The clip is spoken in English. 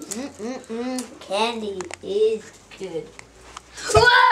Mm-mm-mm. Candy is good. Ah!